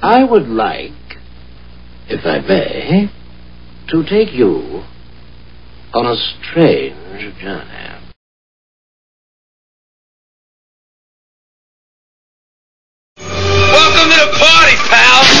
I would like, if I may, to take you on a strange journey. Welcome to the party, pal!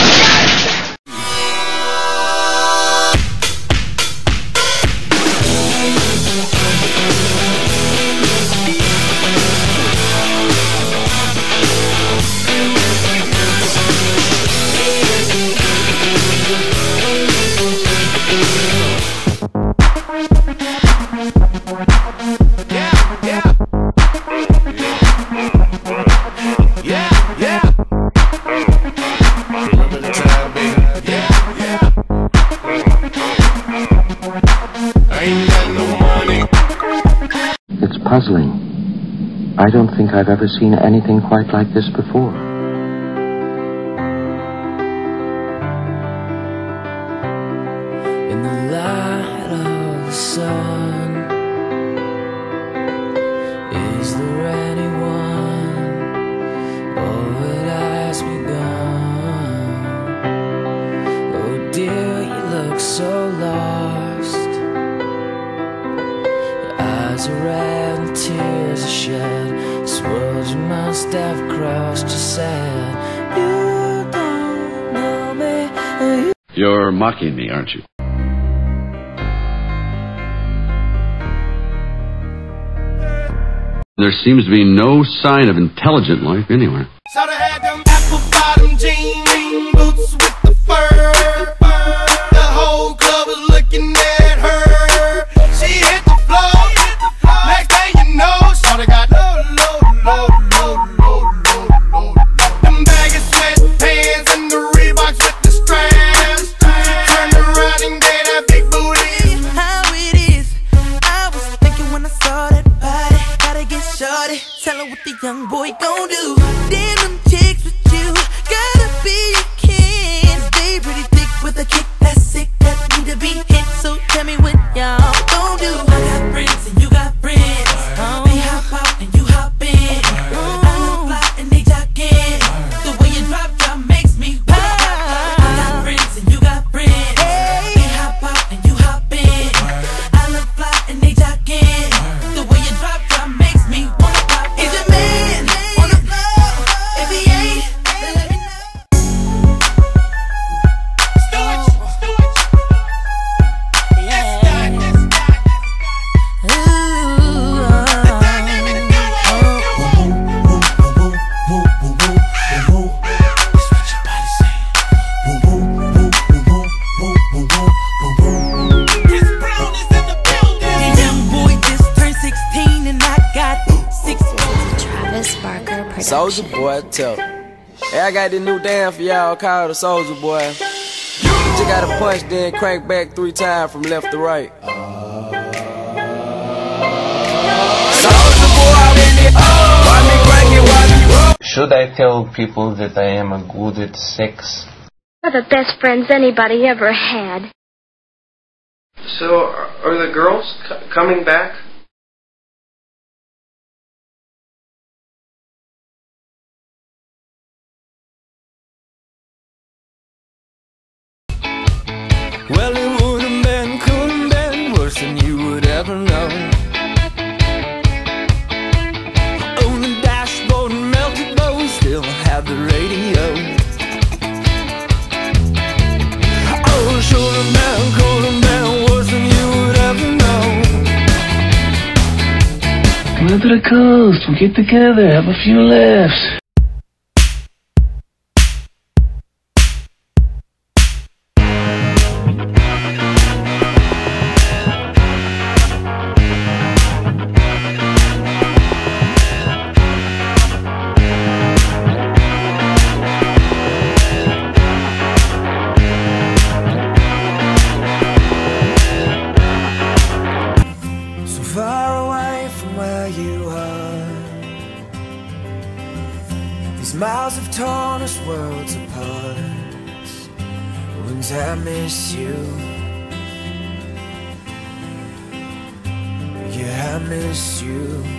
Puzzling. I don't think I've ever seen anything quite like this before. in the light of the sun. Is there anyone, or it has begun? Oh dear, you look so lost. Your eyes are red tears are shed. This world you must have crossed, you said. You don't know me. and you You're mocking me, aren't you? There seems to be no sign of intelligent life anywhere. Shoulda had them apple bottom jean boots with the fur. The whole the young boy gon' do. Soulja Boy, tell. Hey, I got this new dance for y'all called the Soulja Boy. You just gotta punch, then crank back three times from left to right. Soulja Boy, why me crank it, why me roll? Should I tell people that I am a good at sex? We're the best friends anybody ever had. So, are are the girls c- coming back? Out to the coast, we'll get together, have a few laughs. Where you are. These miles have torn us worlds apart. Wouldn't I miss you? Yeah, I miss you.